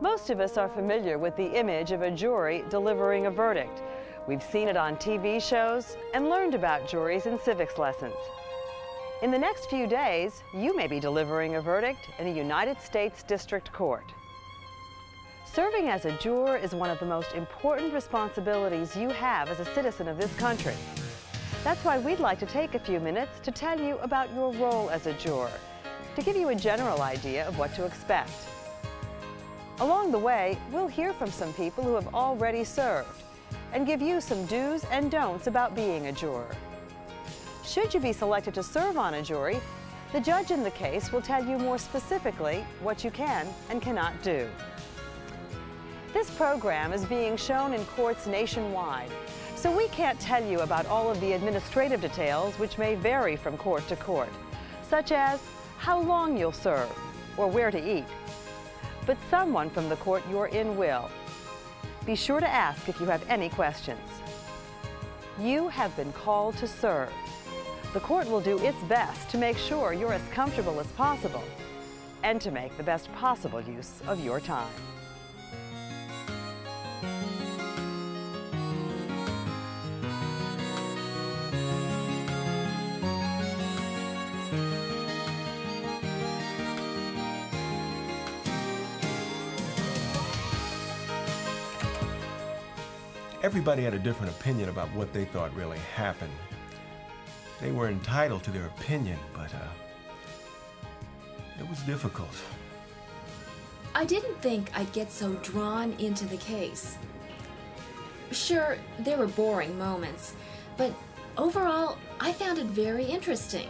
Most of us are familiar with the image of a jury delivering a verdict. We've seen it on TV shows and learned about juries in civics lessons. In the next few days, you may be delivering a verdict in a United States District Court. Serving as a juror is one of the most important responsibilities you have as a citizen of this country. That's why we'd like to take a few minutes to tell you about your role as a juror, to give you a general idea of what to expect. Along the way, we'll hear from some people who have already served and give you some do's and don'ts about being a juror. Should you be selected to serve on a jury, the judge in the case will tell you more specifically what you can and cannot do. This program is being shown in courts nationwide so we can't tell you about all of the administrative details which may vary from court to court, such as how long you'll serve or where to eat. But someone from the court you're in will. Be sure to ask if you have any questions. You have been called to serve. The court will do its best to make sure you're as comfortable as possible and to make the best possible use of your time. Everybody had a different opinion about what they thought really happened. They were entitled to their opinion, but uh, it was difficult. I didn't think I'd get so drawn into the case. Sure, there were boring moments, but overall, I found it very interesting.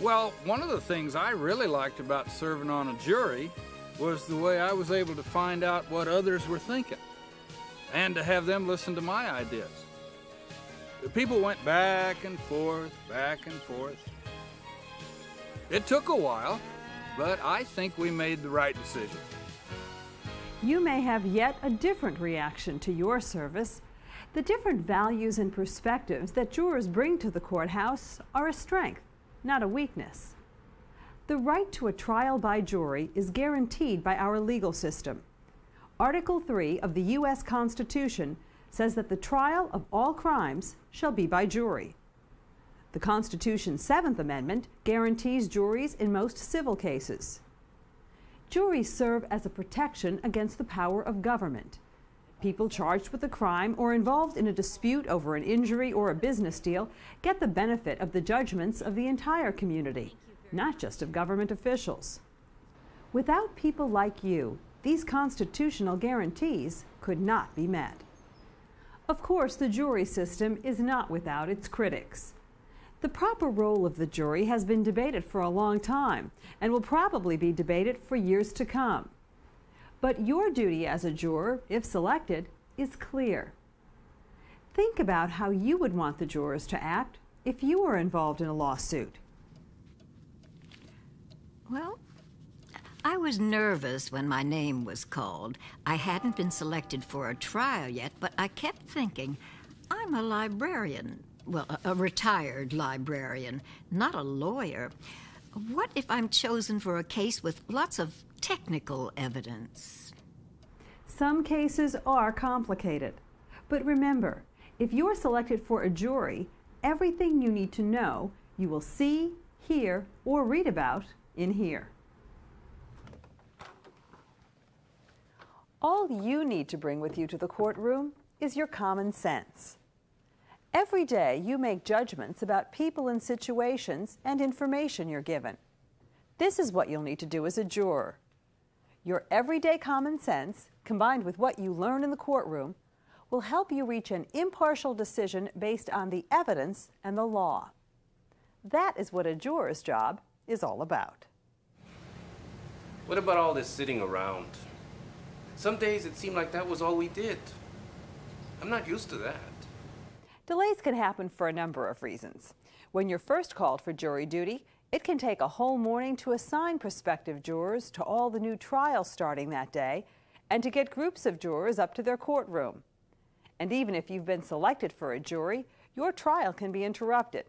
Well, one of the things I really liked about serving on a jury was the way I was able to find out what others were thinking and to have them listen to my ideas. The people went back and forth, back and forth. It took a while, but I think we made the right decision. You may have yet a different reaction to your service. The different values and perspectives that jurors bring to the courthouse are a strength, not a weakness. The right to a trial by jury is guaranteed by our legal system. Article 3 of the U.S. Constitution says that the trial of all crimes shall be by jury. The Constitution's Seventh Amendment guarantees juries in most civil cases. Juries serve as a protection against the power of government. People charged with a crime or involved in a dispute over an injury or a business deal get the benefit of the judgments of the entire community, not just of government officials. Without people like you, these constitutional guarantees could not be met. Of course, the jury system is not without its critics. The proper role of the jury has been debated for a long time and will probably be debated for years to come. But your duty as a juror, if selected, is clear. Think about how you would want the jurors to act if you were involved in a lawsuit. Well, I was nervous when my name was called. I hadn't been selected for a trial yet, but I kept thinking, I'm a librarian. Well, a, a retired librarian, not a lawyer. What if I'm chosen for a case with lots of technical evidence? Some cases are complicated. But remember, if you're selected for a jury, everything you need to know you will see, hear, or read about in here. All you need to bring with you to the courtroom is your common sense. Every day you make judgments about people and situations and information you're given. This is what you'll need to do as a juror. Your everyday common sense, combined with what you learn in the courtroom, will help you reach an impartial decision based on the evidence and the law. That is what a juror's job is all about. What about all this sitting around? Some days it seemed like that was all we did. I'm not used to that. Delays can happen for a number of reasons. When you're first called for jury duty, it can take a whole morning to assign prospective jurors to all the new trials starting that day and to get groups of jurors up to their courtroom. And even if you've been selected for a jury, your trial can be interrupted.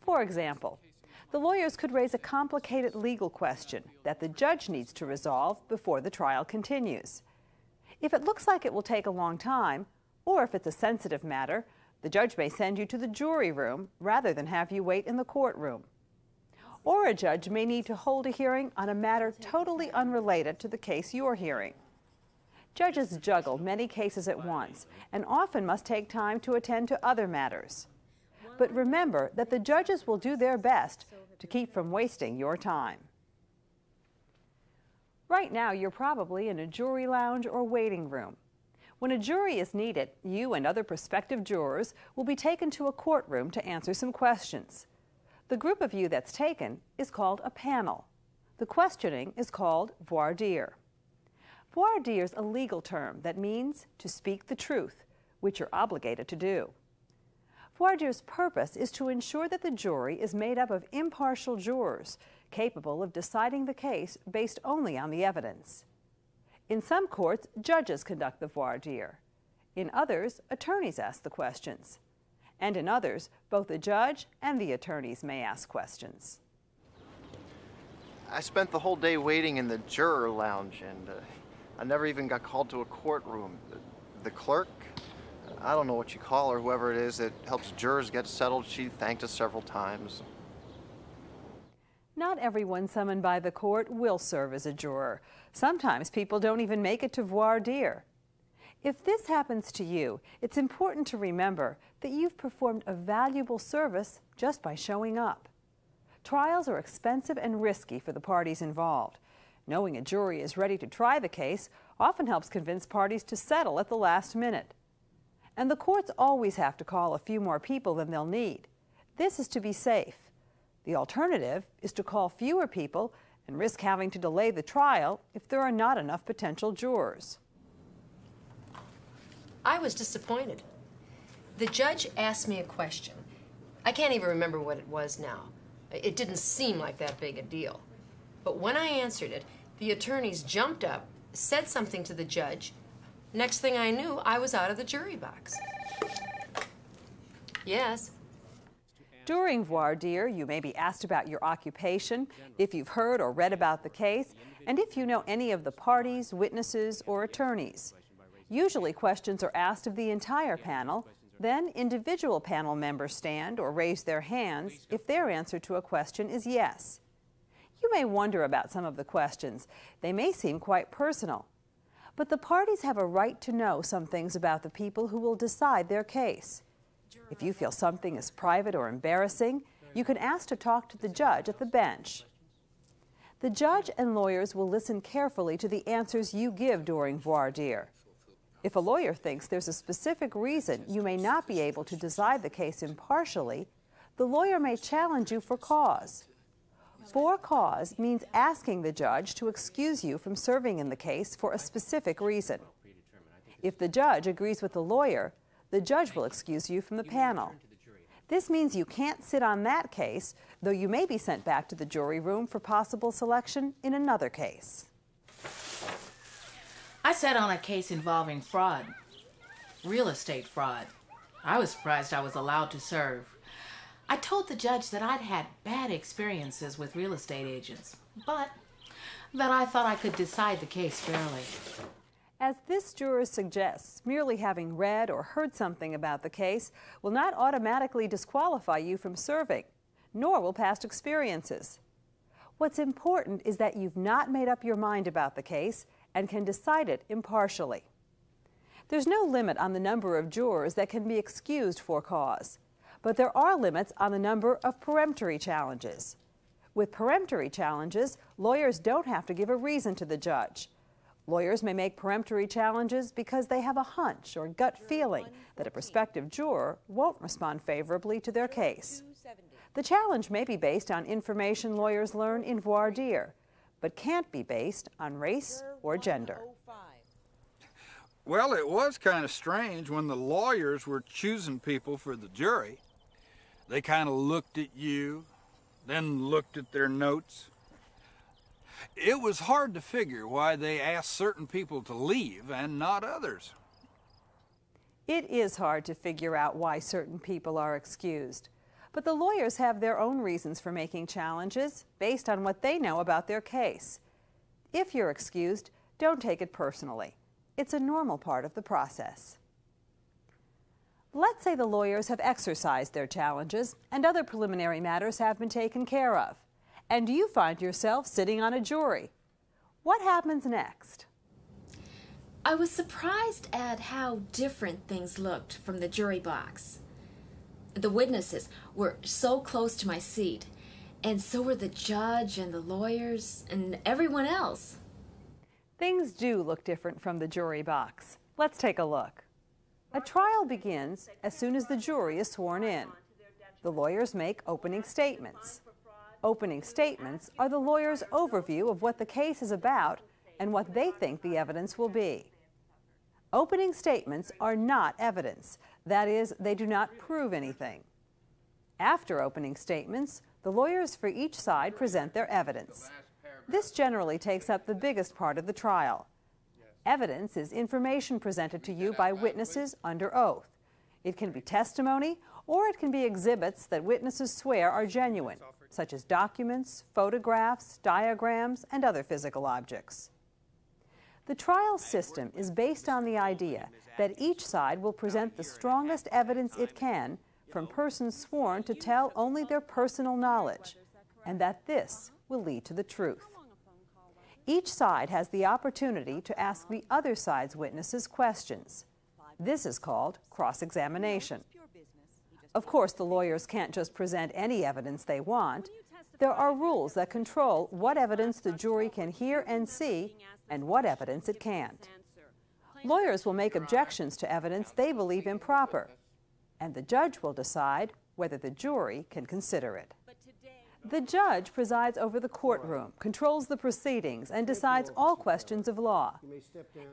For example, the lawyers could raise a complicated legal question that the judge needs to resolve before the trial continues. If it looks like it will take a long time, or if it's a sensitive matter, the judge may send you to the jury room rather than have you wait in the courtroom. Or a judge may need to hold a hearing on a matter totally unrelated to the case you're hearing. Judges juggle many cases at once and often must take time to attend to other matters. But remember that the judges will do their best to keep from wasting your time. Right now, you're probably in a jury lounge or waiting room. When a jury is needed, you and other prospective jurors will be taken to a courtroom to answer some questions. The group of you that's taken is called a panel. The questioning is called voir dire. Voir dire is a legal term that means to speak the truth, which you're obligated to do. Voir dire's purpose is to ensure that the jury is made up of impartial jurors capable of deciding the case based only on the evidence. In some courts, judges conduct the voir dire. In others, attorneys ask the questions. And in others, both the judge and the attorneys may ask questions. I spent the whole day waiting in the juror lounge, and uh, I never even got called to a courtroom. The, the clerk, I don't know what you call her, whoever it is that helps jurors get settled, she thanked us several times. Not everyone summoned by the court will serve as a juror. Sometimes people don't even make it to voir dire. If this happens to you, it's important to remember that you've performed a valuable service just by showing up. Trials are expensive and risky for the parties involved. Knowing a jury is ready to try the case often helps convince parties to settle at the last minute. And the courts always have to call a few more people than they'll need. This is to be safe. The alternative is to call fewer people and risk having to delay the trial if there are not enough potential jurors. I was disappointed. The judge asked me a question. I can't even remember what it was now. It didn't seem like that big a deal. But when I answered it, the attorneys jumped up, said something to the judge. Next thing I knew, I was out of the jury box. Yes, during voir dire, you may be asked about your occupation, if you've heard or read about the case, and if you know any of the parties, witnesses, or attorneys. Usually questions are asked of the entire panel, then individual panel members stand or raise their hands if their answer to a question is yes. You may wonder about some of the questions. They may seem quite personal. But the parties have a right to know some things about the people who will decide their case. If you feel something is private or embarrassing, you can ask to talk to the judge at the bench. The judge and lawyers will listen carefully to the answers you give during voir dire. If a lawyer thinks there's a specific reason you may not be able to decide the case impartially, the lawyer may challenge you for cause. For cause means asking the judge to excuse you from serving in the case for a specific reason. If the judge agrees with the lawyer, the judge will excuse you from the panel. This means you can't sit on that case, though you may be sent back to the jury room for possible selection in another case. I sat on a case involving fraud, real estate fraud. I was surprised I was allowed to serve. I told the judge that I'd had bad experiences with real estate agents, but that I thought I could decide the case fairly. As this juror suggests, merely having read or heard something about the case will not automatically disqualify you from serving, nor will past experiences. What's important is that you've not made up your mind about the case and can decide it impartially. There's no limit on the number of jurors that can be excused for cause, but there are limits on the number of peremptory challenges. With peremptory challenges, lawyers don't have to give a reason to the judge. Lawyers may make peremptory challenges because they have a hunch or gut feeling that a prospective juror won't respond favorably to their case. The challenge may be based on information lawyers learn in voir dire, but can't be based on race or gender. Well, it was kind of strange when the lawyers were choosing people for the jury. They kind of looked at you, then looked at their notes, it was hard to figure why they asked certain people to leave and not others. It is hard to figure out why certain people are excused. But the lawyers have their own reasons for making challenges based on what they know about their case. If you're excused, don't take it personally. It's a normal part of the process. Let's say the lawyers have exercised their challenges and other preliminary matters have been taken care of, and you find yourself sitting on a jury. What happens next? I was surprised at how different things looked from the jury box. The witnesses were so close to my seat, and so were the judge and the lawyers and everyone else. Things do look different from the jury box. Let's take a look. A trial begins as soon as the jury is sworn in. The lawyers make opening statements. Opening statements are the lawyer's overview of what the case is about and what they think the evidence will be. Opening statements are not evidence. That is, they do not prove anything. After opening statements, the lawyers for each side present their evidence. This generally takes up the biggest part of the trial. Evidence is information presented to you by witnesses under oath. It can be testimony or it can be exhibits that witnesses swear are genuine, such as documents, photographs, diagrams, and other physical objects. The trial system is based on the idea that each side will present the strongest evidence it can from persons sworn to tell only their personal knowledge, and that this will lead to the truth. Each side has the opportunity to ask the other side's witnesses questions. This is called cross-examination. Of course, the lawyers can't just present any evidence they want. There are rules that control what evidence the jury can hear and see and what evidence it can't. Lawyers will make objections to evidence they believe improper, and the judge will decide whether the jury can consider it. The judge presides over the courtroom, controls the proceedings, and decides all questions of law.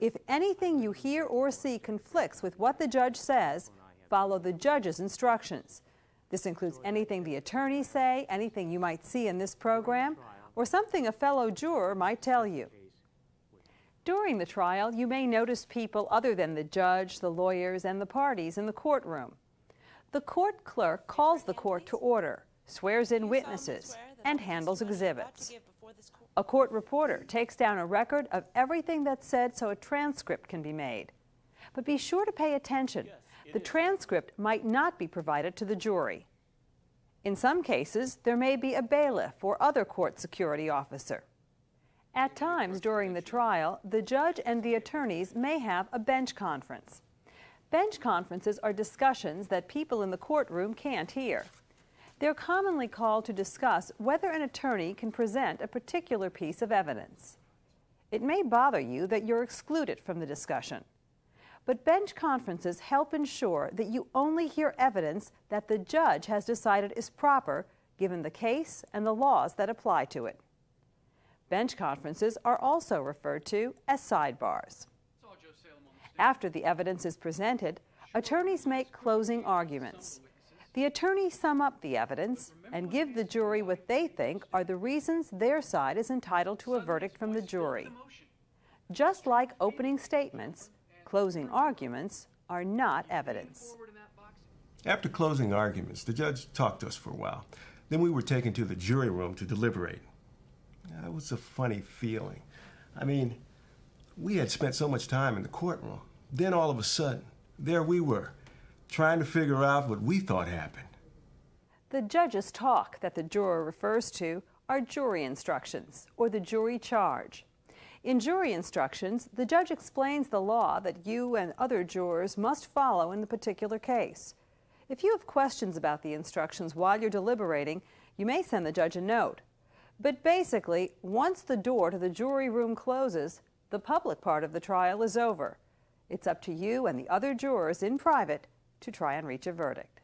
If anything you hear or see conflicts with what the judge says, follow the judge's instructions. This includes anything the attorneys say, anything you might see in this program, or something a fellow juror might tell you. During the trial, you may notice people other than the judge, the lawyers, and the parties in the courtroom. The court clerk calls the court to order swears in witnesses, and handles exhibits. A court reporter takes down a record of everything that's said so a transcript can be made. But be sure to pay attention. The transcript might not be provided to the jury. In some cases, there may be a bailiff or other court security officer. At times during the trial, the judge and the attorneys may have a bench conference. Bench conferences are discussions that people in the courtroom can't hear. They're commonly called to discuss whether an attorney can present a particular piece of evidence. It may bother you that you're excluded from the discussion, but bench conferences help ensure that you only hear evidence that the judge has decided is proper given the case and the laws that apply to it. Bench conferences are also referred to as sidebars. After the evidence is presented, attorneys make closing arguments. The attorneys sum up the evidence and give the jury what they think are the reasons their side is entitled to a verdict from the jury. Just like opening statements, closing arguments are not evidence. After closing arguments, the judge talked to us for a while. Then we were taken to the jury room to deliberate. That was a funny feeling. I mean, we had spent so much time in the courtroom. Then all of a sudden, there we were, trying to figure out what we thought happened. The judge's talk that the juror refers to are jury instructions, or the jury charge. In jury instructions, the judge explains the law that you and other jurors must follow in the particular case. If you have questions about the instructions while you're deliberating, you may send the judge a note. But basically, once the door to the jury room closes, the public part of the trial is over. It's up to you and the other jurors in private to try and reach a verdict.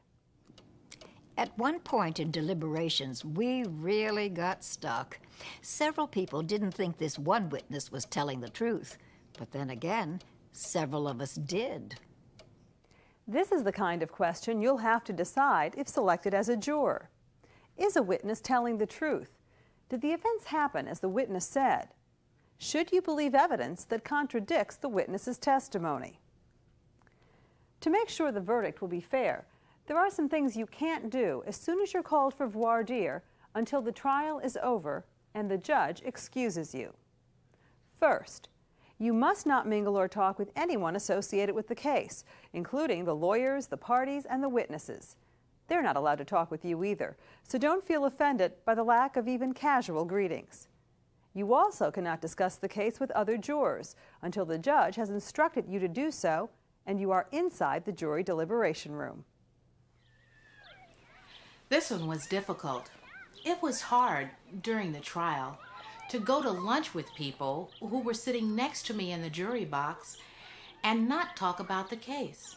At one point in deliberations, we really got stuck. Several people didn't think this one witness was telling the truth, but then again, several of us did. This is the kind of question you'll have to decide if selected as a juror. Is a witness telling the truth? Did the events happen as the witness said? Should you believe evidence that contradicts the witness's testimony? To make sure the verdict will be fair, There are some things you can't do as soon as you're called for voir dire until the trial is over and the judge excuses you. First, you must not mingle or talk with anyone associated with the case, including the lawyers, the parties, and the witnesses. They're not allowed to talk with you either, so don't feel offended by the lack of even casual greetings. You also cannot discuss the case with other jurors until the judge has instructed you to do so and you are inside the jury deliberation room. This one was difficult. It was hard during the trial to go to lunch with people who were sitting next to me in the jury box and not talk about the case,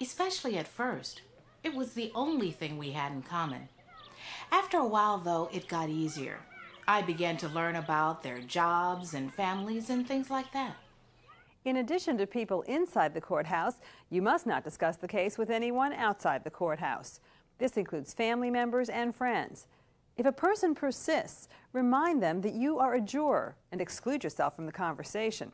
especially at first. It was the only thing we had in common. After a while, though, it got easier. I began to learn about their jobs and families and things like that. In addition to people inside the courthouse, you must not discuss the case with anyone outside the courthouse. This includes family members and friends. If a person persists, remind them that you are a juror and exclude yourself from the conversation.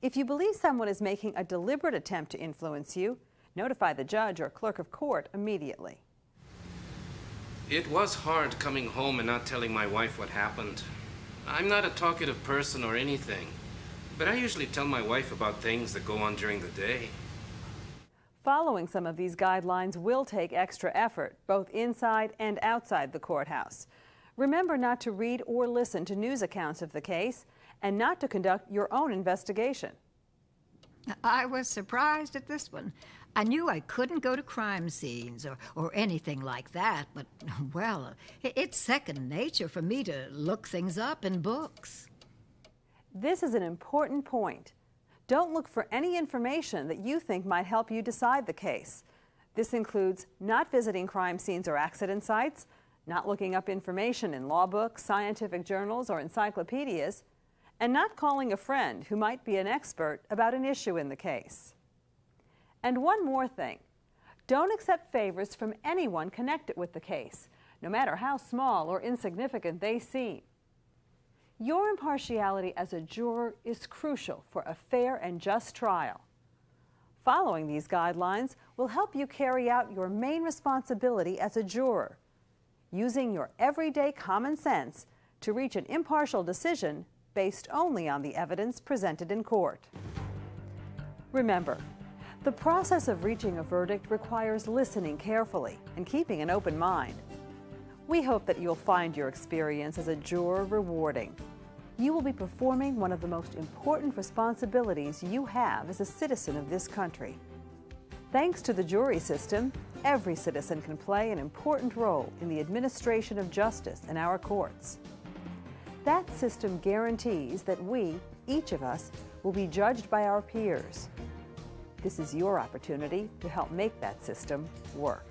If you believe someone is making a deliberate attempt to influence you, notify the judge or clerk of court immediately. It was hard coming home and not telling my wife what happened. I'm not a talkative person or anything, but I usually tell my wife about things that go on during the day. Following some of these guidelines will take extra effort, both inside and outside the courthouse. Remember not to read or listen to news accounts of the case and not to conduct your own investigation. I was surprised at this one. I knew I couldn't go to crime scenes or, or anything like that, but, well, it's second nature for me to look things up in books. This is an important point. Don't look for any information that you think might help you decide the case. This includes not visiting crime scenes or accident sites, not looking up information in law books, scientific journals, or encyclopedias, and not calling a friend who might be an expert about an issue in the case. And one more thing don't accept favors from anyone connected with the case, no matter how small or insignificant they seem. Your impartiality as a juror is crucial for a fair and just trial. Following these guidelines will help you carry out your main responsibility as a juror, using your everyday common sense to reach an impartial decision based only on the evidence presented in court. Remember, the process of reaching a verdict requires listening carefully and keeping an open mind. We hope that you'll find your experience as a juror rewarding. You will be performing one of the most important responsibilities you have as a citizen of this country. Thanks to the jury system, every citizen can play an important role in the administration of justice in our courts. That system guarantees that we, each of us, will be judged by our peers. This is your opportunity to help make that system work.